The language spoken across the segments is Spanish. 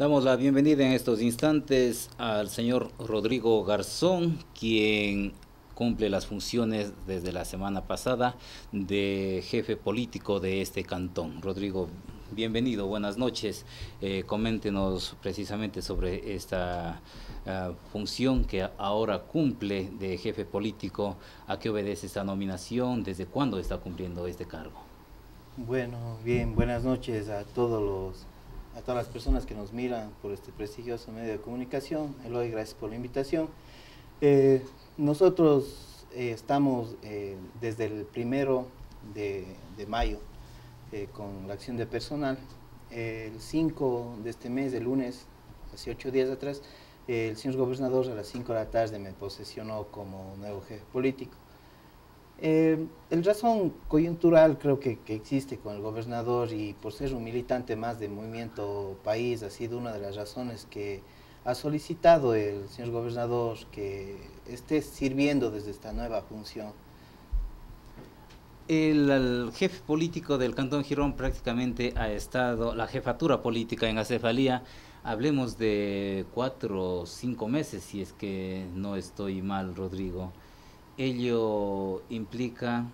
Damos la bienvenida en estos instantes al señor Rodrigo Garzón, quien cumple las funciones desde la semana pasada de jefe político de este cantón. Rodrigo, bienvenido, buenas noches. Eh, coméntenos precisamente sobre esta uh, función que ahora cumple de jefe político, a qué obedece esta nominación, desde cuándo está cumpliendo este cargo. Bueno, bien, buenas noches a todos los a todas las personas que nos miran por este prestigioso medio de comunicación. Eloy, gracias por la invitación. Eh, nosotros eh, estamos eh, desde el primero de, de mayo con la acción de personal. el 5 de este mes, el lunes, hace ocho días atrás, el señor gobernador a las 5 de la tarde me posesionó como nuevo jefe político. Eh, el razón coyuntural creo que, que, existe con el gobernador y por ser un militante más de Movimiento País ha sido una de las razones que ha solicitado el señor gobernador que esté sirviendo desde esta nueva función. El, el, jefe político del Cantón Girón prácticamente ha estado, la jefatura política en acefalía, hablemos de cuatro o cinco meses, si es que no estoy mal, Rodrigo ello implica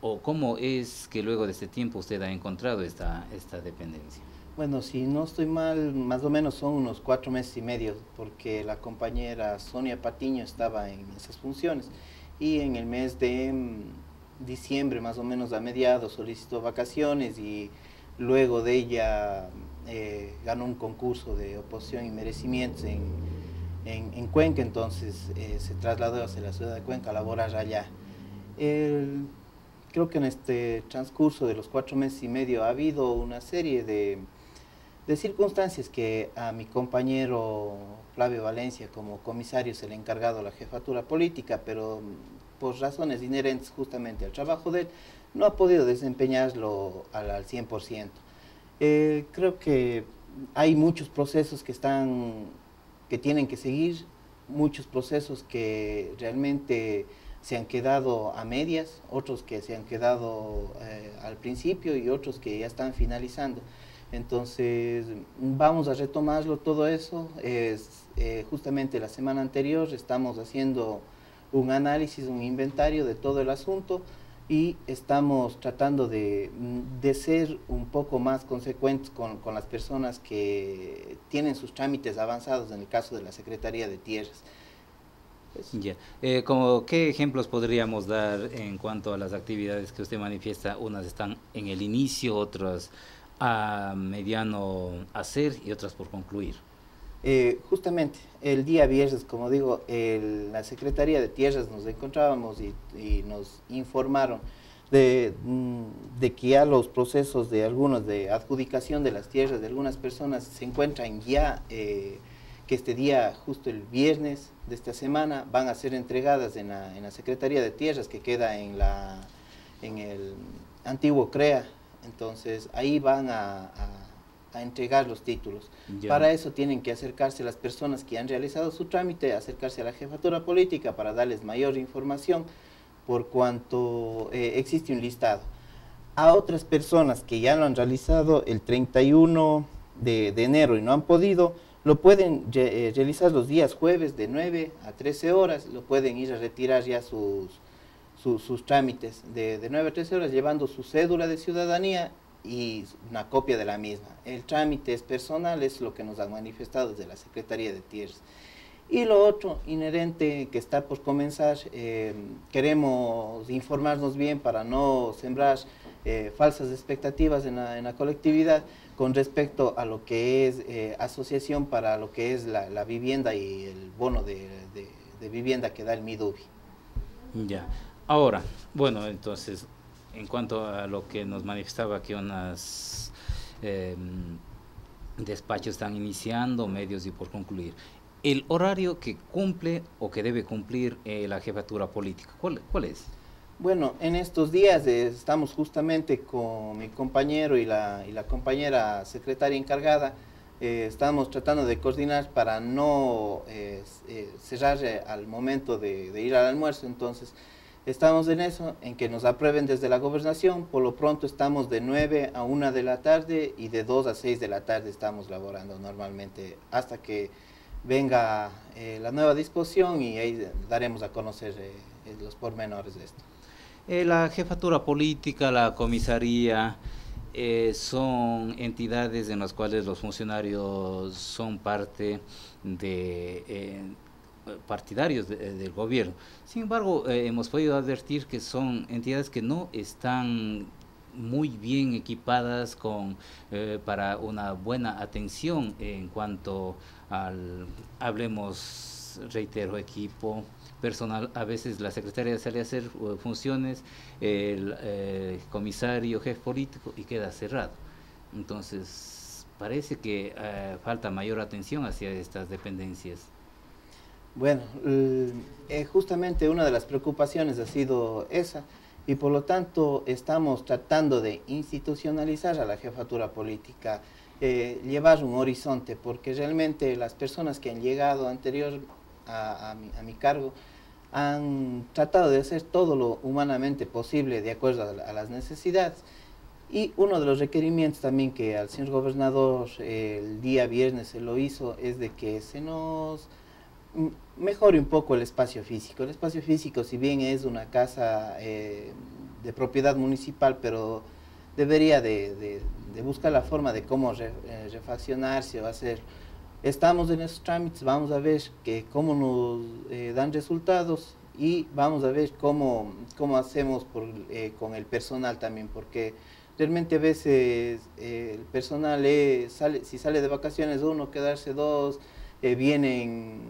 o cómo es que luego de este tiempo usted ha encontrado esta, esta dependencia? Bueno, si no estoy mal, más o menos son unos cuatro meses y medio, porque la compañera Sonia Patiño estaba en esas funciones y en el mes de mm, diciembre, más o menos a mediados, solicitó vacaciones y luego de ella eh, ganó un concurso de oposición y merecimientos en en, en Cuenca, entonces eh, se trasladó hacia la ciudad de Cuenca a laborar allá. Creo que en este transcurso de los cuatro meses y medio ha habido una serie de, de circunstancias que a mi compañero Flavio Valencia como comisario se le ha encargado la jefatura política, pero por razones inherentes justamente al trabajo de él, no ha podido desempeñarlo al, al 100%. Eh, creo que hay muchos procesos que están que tienen que seguir, muchos procesos que realmente se han quedado a medias, otros que se han quedado eh, al principio y otros que ya están finalizando. Entonces, vamos a retomarlo todo eso. Es, eh, justamente la semana anterior estamos haciendo un análisis, un inventario de todo el asunto y estamos tratando de, de, ser un poco más consecuentes con, con, las personas que tienen sus trámites avanzados en el caso de la Secretaría de Tierras. Pues, ya. Eh, como, ¿Qué ejemplos podríamos dar en cuanto a las actividades que usted manifiesta? Unas están en el inicio, otras a mediano hacer y otras por concluir. Eh, justamente el día viernes, como digo, la Secretaría de Tierras nos encontrábamos y, nos informaron de, mm, de, que ya los procesos de algunos de adjudicación de las tierras de algunas personas se encuentran ya, eh, que este día, justo el viernes de esta semana, van a ser entregadas en la, Secretaría de Tierras que queda en, la, en el antiguo CREA. Entonces ahí van a a entregar los títulos. Ya. Para eso tienen que acercarse las personas que han realizado su trámite, acercarse a la jefatura política para darles mayor información por cuanto eh, existe un listado. A otras personas que ya lo han realizado el 31 de, de enero y no han podido, lo pueden eh, realizar los días jueves de 9 a 13 horas, lo pueden ir a retirar ya sus, sus, sus trámites de, de 9 a 13 horas llevando su cédula de ciudadanía y una copia de la misma. El trámite es personal, es lo que nos han manifestado desde la Secretaría de Tierras. Y lo otro, inherente, que está por comenzar, eh, queremos informarnos bien para no sembrar eh, falsas expectativas en la, en la, colectividad con respecto a lo que es eh, asociación para lo que es la, la vivienda y el bono de, de, de, vivienda que da el MIDUBI. Ya, ahora, bueno, entonces en cuanto a lo que nos manifestaba que unas eh, despachos están iniciando, medios y por concluir. El horario que cumple o que debe cumplir eh, la jefatura política, ¿cuál, ¿cuál, es? Bueno, en estos días eh, estamos justamente con mi compañero y la, y la compañera secretaria encargada, eh, estamos tratando de coordinar para no cerrar al momento de, de ir al almuerzo, entonces Estamos en eso, en que nos aprueben desde la gobernación. Por lo pronto estamos de 9 a 1 de la tarde y de 2 a 6 de la tarde estamos laborando normalmente hasta que venga eh, la nueva disposición y ahí daremos a conocer eh, eh, los pormenores de esto. la jefatura política, la comisaría, son entidades en las cuales los funcionarios son parte de partidarios del gobierno. Sin embargo, hemos podido advertir que son entidades que no están muy bien equipadas con, para una buena atención en cuanto al, hablemos, reitero, equipo, personal, a veces la secretaria sale a hacer uh, funciones, el eh, comisario, jefe político y queda cerrado. Entonces, parece que eh, falta mayor atención hacia estas dependencias. Bueno, eh, justamente una de las preocupaciones ha sido esa y por lo tanto estamos tratando de institucionalizar a la jefatura política eh, llevar un horizonte, porque realmente las personas que han llegado anterior a, mi, cargo han tratado de hacer todo lo humanamente posible de acuerdo a, las necesidades. Y uno de los requerimientos también que al señor gobernador el día viernes se lo hizo es de que se nos mejore un poco el espacio físico. El espacio físico, si bien es una casa eh, de propiedad municipal, pero debería de, buscar la forma de cómo eh, refaccionarse o hacer. Estamos en esos trámites, vamos a ver que cómo nos eh, dan resultados y vamos a ver cómo, cómo hacemos eh, con el personal también, porque realmente a veces el personal sale, si sale de vacaciones uno, quedarse dos, vienen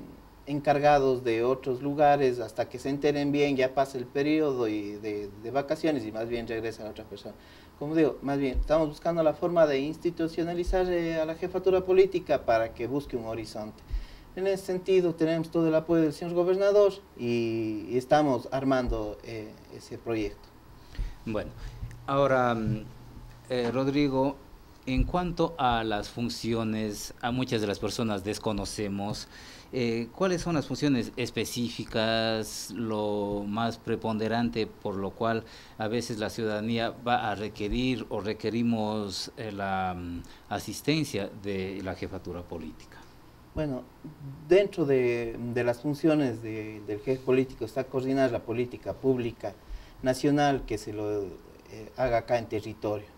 encargados de otros lugares hasta que se enteren bien, ya pasa el periodo y de, de vacaciones y más bien regresa a otra persona como digo, más bien, estamos buscando la forma de institucionalizar eh, a la jefatura política para que busque un horizonte. En ese sentido, tenemos todo el apoyo del señor gobernador y, estamos armando eh, ese proyecto. Bueno, ahora, mm, eh, Rodrigo, en cuanto a las funciones, a muchas de las personas desconocemos eh, ¿Cuáles son las funciones específicas, lo más preponderante por lo cual a veces la ciudadanía va a requerir o requerimos eh, la mm, asistencia de la jefatura política? Bueno, dentro de, las funciones del jefe político está coordinar la política pública nacional que se lo eh, haga acá en territorio.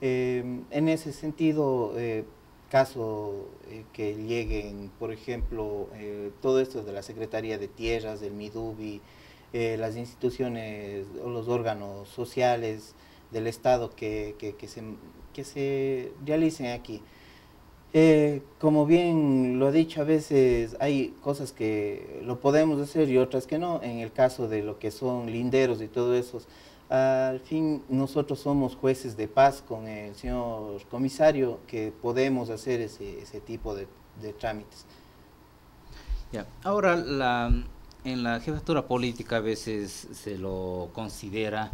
en ese sentido, caso eh, que lleguen, por ejemplo, eh, todo esto de la Secretaría de Tierras, del MIDUBI, eh, las instituciones o los órganos sociales del Estado que, se, que se realicen aquí. como bien lo he dicho, a veces hay cosas que lo podemos hacer y otras que no. En el caso de lo que son linderos y todo eso, al fin, nosotros somos jueces de paz con el señor comisario que podemos hacer ese, ese tipo de, trámites. Ya. Ahora, la, en la jefatura política a veces se lo considera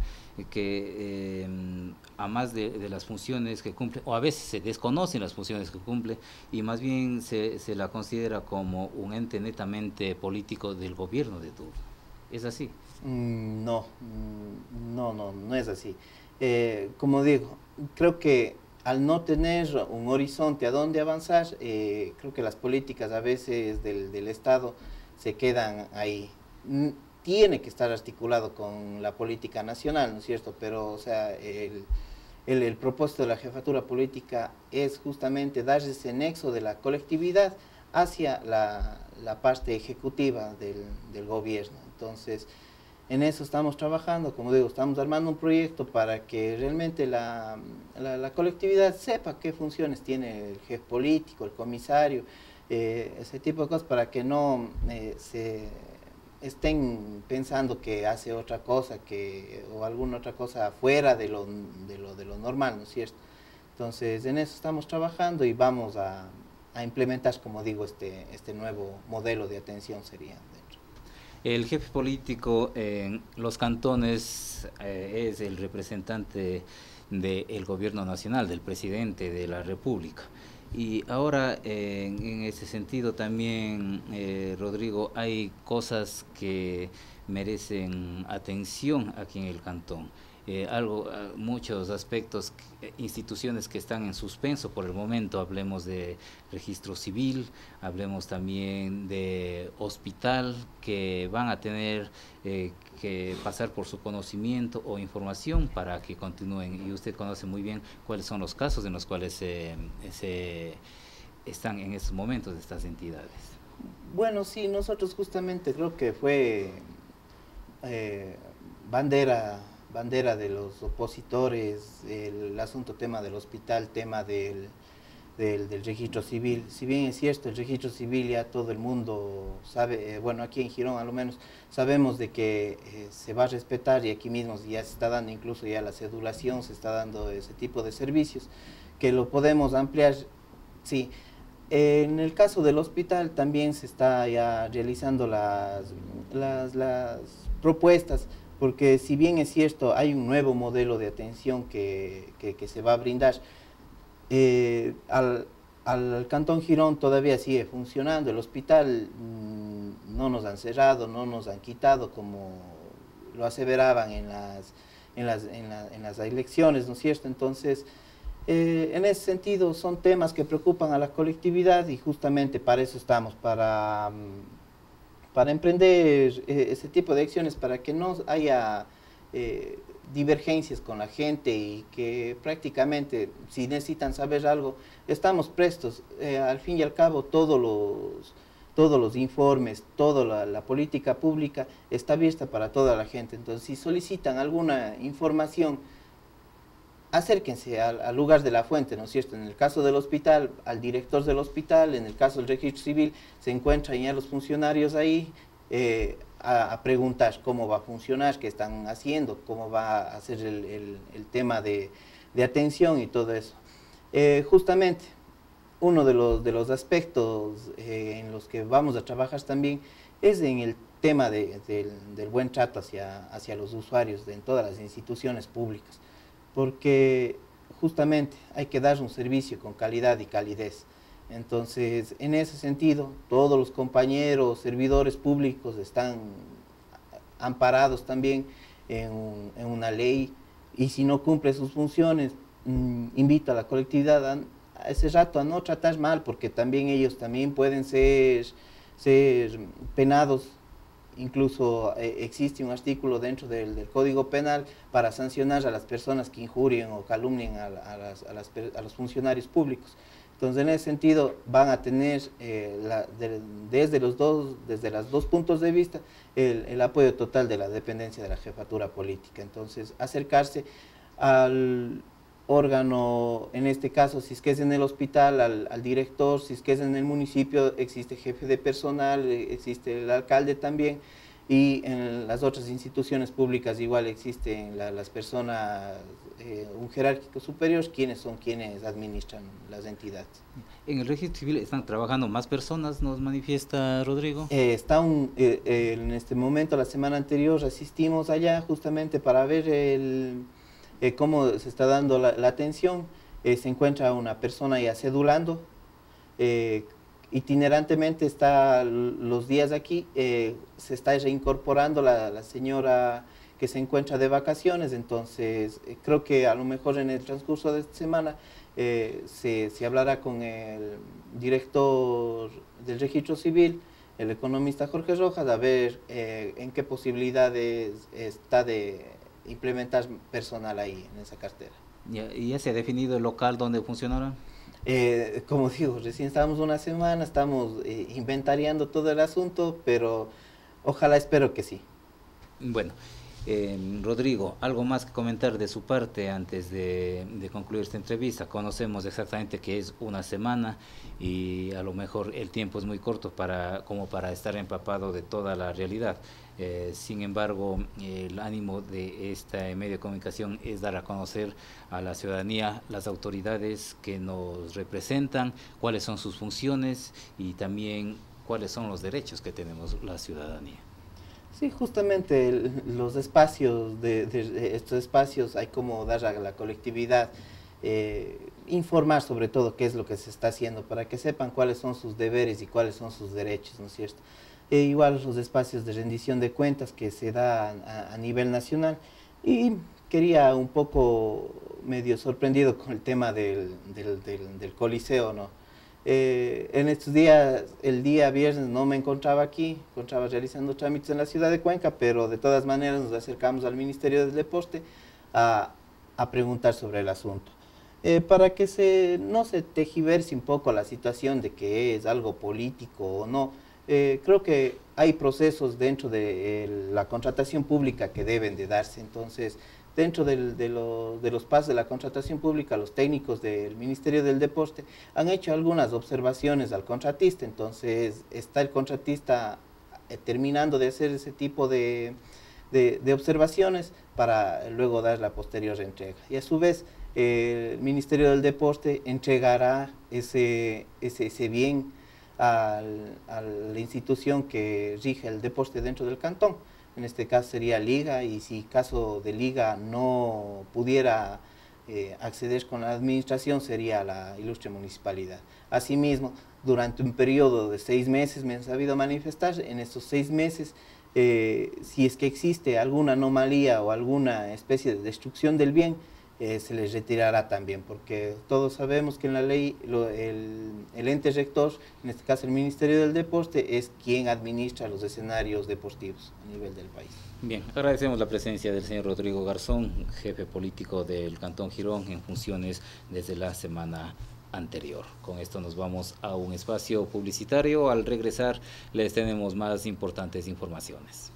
que eh, a más de, las funciones que cumple, o a veces se desconocen las funciones que cumple, y más bien se, se la considera como un ente netamente político del gobierno de turno. ¿Es así? Mm, no, mm, no, no, no es así. Eh, como digo, creo que al no tener un horizonte a dónde avanzar, eh, creo que las políticas a veces del, Estado se quedan ahí. Tiene que estar articulado con la política nacional, ¿no es cierto? Pero, o sea, el, el, propósito de la jefatura política es justamente dar ese nexo de la colectividad hacia la, parte ejecutiva del, del gobierno. Entonces, en eso estamos trabajando, como digo, estamos armando un proyecto para que realmente la, colectividad sepa qué funciones tiene el jefe político, el comisario, eh, ese tipo de cosas, para que no eh, se estén pensando que hace otra cosa que, o alguna otra cosa fuera de lo, de lo, de lo normal, ¿no es cierto? Entonces, en eso estamos trabajando y vamos a, a implementar, como digo, este, este nuevo modelo de atención sería. El jefe político en los cantones eh, es el representante del gobierno nacional, del presidente de la República. Y ahora, en ese sentido también, eh, Rodrigo, hay cosas que merecen atención aquí en el cantón. Eh, algo, ah, muchos aspectos, eh, instituciones que están en suspenso por el momento, hablemos de registro civil, hablemos también de hospital, que van a tener eh, que pasar por su conocimiento o información para que continúen. Y usted conoce muy bien cuáles son los casos en los cuales se, están en estos momentos estas entidades. Bueno, sí, nosotros justamente creo que fue bandera bandera de los opositores, el asunto tema del hospital, tema del, del, registro civil. Si bien es cierto, el registro civil ya todo el mundo sabe, eh, bueno, aquí en Girón a lo menos sabemos de que eh, se va a respetar y aquí mismo ya se está dando incluso ya la cedulación, se está dando ese tipo de servicios, que lo podemos ampliar, sí. En el caso del hospital también se está ya realizando las, las, las propuestas porque si bien es cierto, hay un nuevo modelo de atención que, se va a brindar, eh, al, Cantón Girón todavía sigue funcionando, el hospital mm, no nos han cerrado, no nos han quitado como lo aseveraban en las, en las, en las elecciones, ¿no es cierto? Entonces, eh, en ese sentido son temas que preocupan a la colectividad y justamente para eso estamos, para... Mm, para emprender eh, ese tipo de acciones, para que no haya eh, divergencias con la gente y que prácticamente si necesitan saber algo, estamos prestos. Eh, al fin y al cabo, todos los, todos los informes, toda la, política pública está abierta para toda la gente. Entonces, si solicitan alguna información, acérquense al, lugar de la fuente, ¿no es cierto? En el caso del hospital, al director del hospital, en el caso del registro civil, se encuentran ya los funcionarios ahí eh, a, preguntar cómo va a funcionar, qué están haciendo, cómo va a ser el, tema de, atención y todo eso. Eh, justamente, uno de los, aspectos eh, en los que vamos a trabajar también es en el tema del, buen trato hacia, los usuarios en todas las instituciones públicas porque justamente hay que dar un servicio con calidad y calidez. Entonces, en ese sentido, todos los compañeros, servidores públicos están amparados también en, una ley y si no cumple sus funciones, mm, invito a la colectividad a, ese rato a no tratar mal, porque también ellos también pueden ser, ser penados incluso eh, existe un artículo dentro del, Código Penal para sancionar a las personas que injurien o calumnien a, los funcionarios públicos. Entonces, en ese sentido, van a tener eh, desde, los dos, desde los dos puntos de vista el, apoyo total de la dependencia de la jefatura política. Entonces, acercarse al órgano, en este caso, si es que es en el hospital, al, al, director, si es que es en el municipio, existe jefe de personal, eh, existe el alcalde también, y en las otras instituciones públicas igual existen las personas, eh, un jerárquico superior, quienes son quienes administran las entidades. ¿En el registro civil están trabajando más personas, nos manifiesta Rodrigo? Eh, está un, en este momento, la semana anterior, asistimos allá justamente para ver el eh, cómo se está dando la, atención. Eh, se encuentra una persona ya cedulando, eh, itinerantemente está los días aquí, se está reincorporando la, señora que se encuentra de vacaciones, entonces creo que a lo mejor en el transcurso de esta semana se, se hablará con el director del registro civil, el economista Jorge Rojas, a ver en qué posibilidades está de implementar personal ahí en esa cartera. ¿Y ya se ha definido el local donde funcionará? Eh, como digo, recién estamos una semana, estamos eh, inventariando todo el asunto, pero ojalá espero que sí. Bueno, eh, Rodrigo, ¿algo más que comentar de su parte antes de, concluir esta entrevista? Conocemos exactamente que es una semana y a lo mejor el tiempo es muy corto para, como para estar empapado de toda la realidad. Eh, sin embargo, el ánimo de este medio de comunicación es dar a conocer a la ciudadanía las autoridades que nos representan, cuáles son sus funciones y también cuáles son los derechos que tenemos la ciudadanía. Sí, justamente los espacios, de, estos espacios hay como dar a la colectividad, eh, informar sobre todo qué es lo que se está haciendo para que sepan cuáles son sus deberes y cuáles son sus derechos, ¿no es cierto? e igual los espacios de rendición de cuentas que se da a, nivel nacional. Y quería un poco medio sorprendido con el tema del, del, coliseo, ¿no? Eh, en estos días, el día viernes no me encontraba aquí, encontraba realizando trámites en la ciudad de Cuenca, pero de todas maneras nos acercamos al Ministerio del Deporte a, a preguntar sobre el asunto. Eh, para que se, no se tejiverse un poco la situación de que es algo político o no, eh, creo que hay procesos dentro de la contratación pública que deben de darse. Entonces, dentro de, los pasos de la contratación pública, los técnicos del Ministerio del Deporte han hecho algunas observaciones al contratista. Entonces, está el contratista eh, terminando de hacer ese tipo de, observaciones para luego dar la posterior entrega. Y a su vez, el Ministerio del Deporte entregará ese bien a la institución que rige el deporte dentro del cantón. En este caso sería Liga y si caso de Liga no pudiera eh, acceder con la administración sería la ilustre municipalidad. Asimismo, durante un periodo de seis meses me han sabido manifestar, en estos seis meses, eh, si es que existe alguna anomalía o alguna especie de destrucción del bien, eh, se les retirará también, porque todos sabemos que en la ley el, ente rector, en este caso el Ministerio del Deporte, es quien administra los escenarios deportivos a nivel del país. Bien, agradecemos la presencia del señor Rodrigo Garzón, jefe político del Cantón Girón en funciones desde la semana anterior. Con esto nos vamos a un espacio publicitario. Al regresar les tenemos más importantes informaciones.